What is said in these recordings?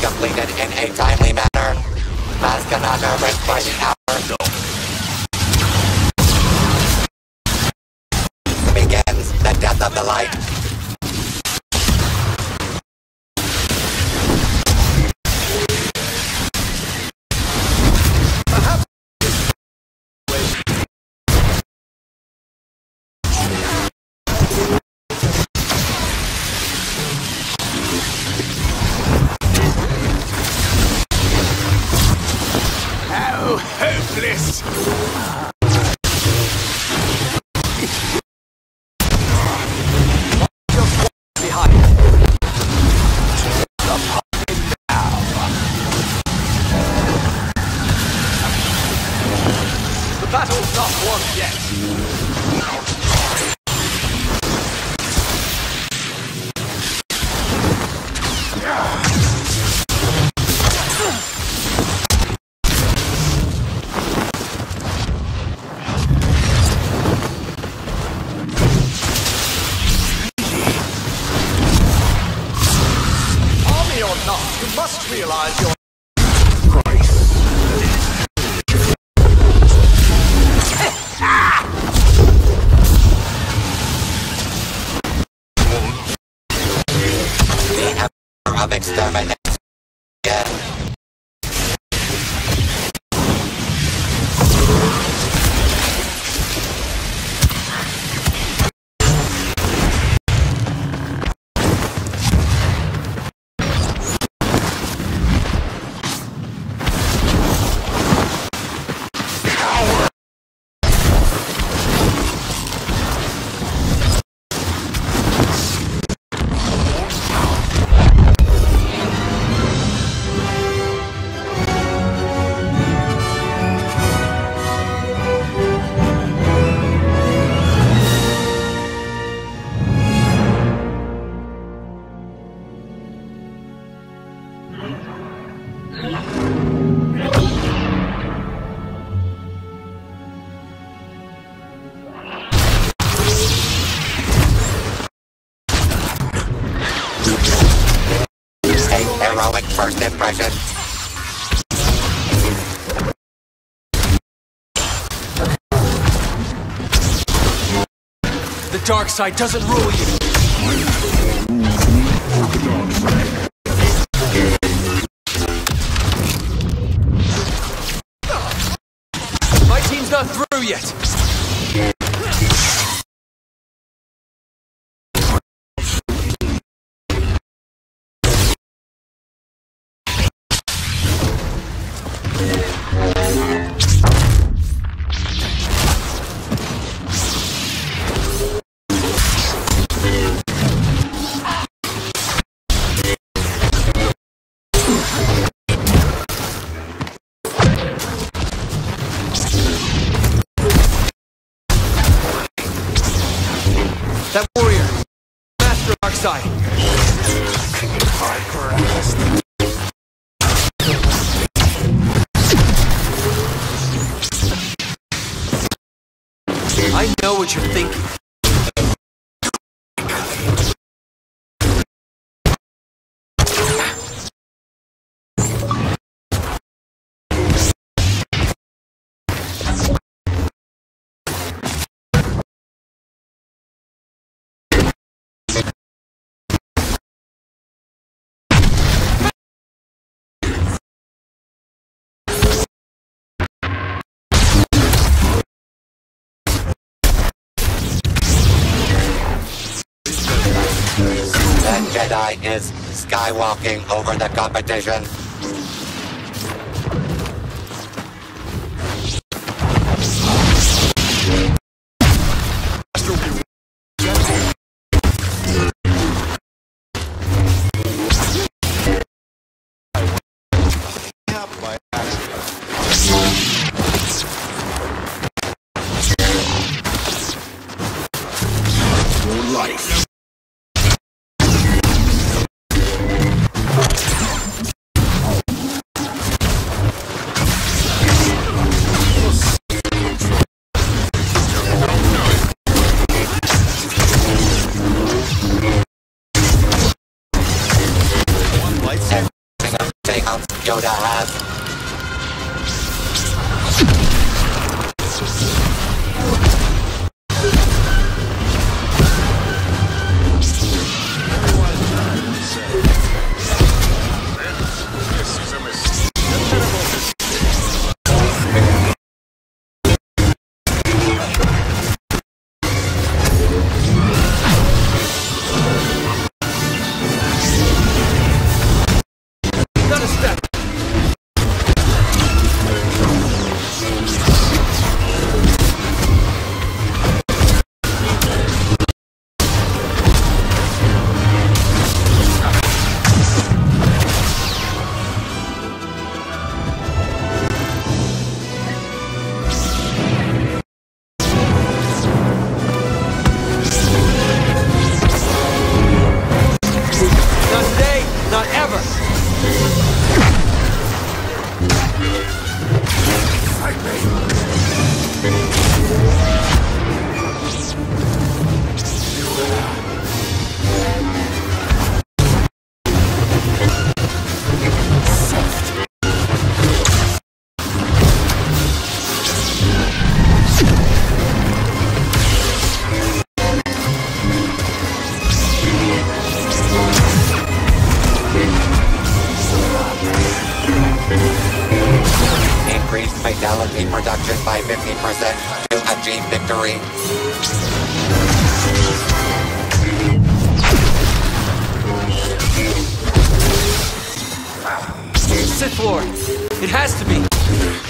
completed in a timely manner. Mask another risk by the hour. Begins the death of the light. Of Extermination. First impression. The dark side doesn't rule you. My team's not through yet. Dark side. I know what you're thinking. That Jedi is skywalking over the competition. Yoda has victory. Sith Lord, it has to be.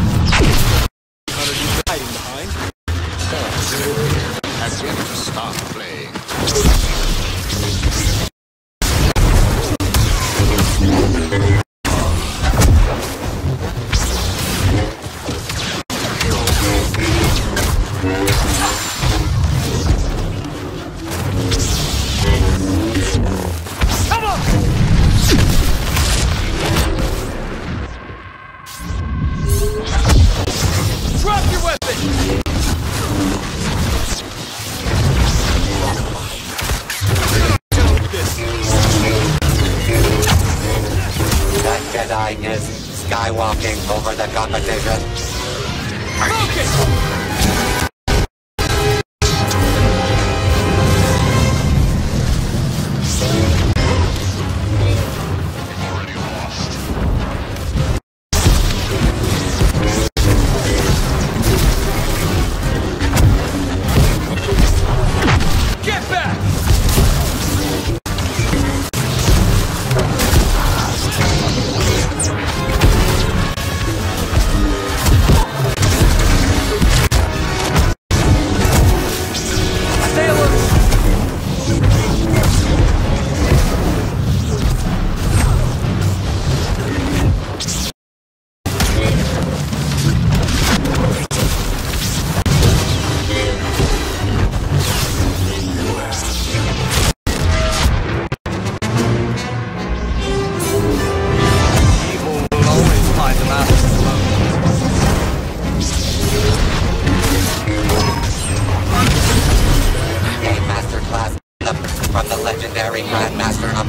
taking over the competition. Focus!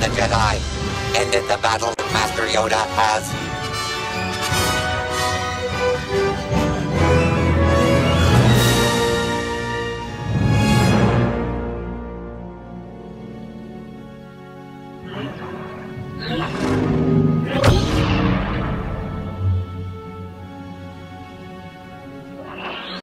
The Jedi, ended the battle Master Yoda has.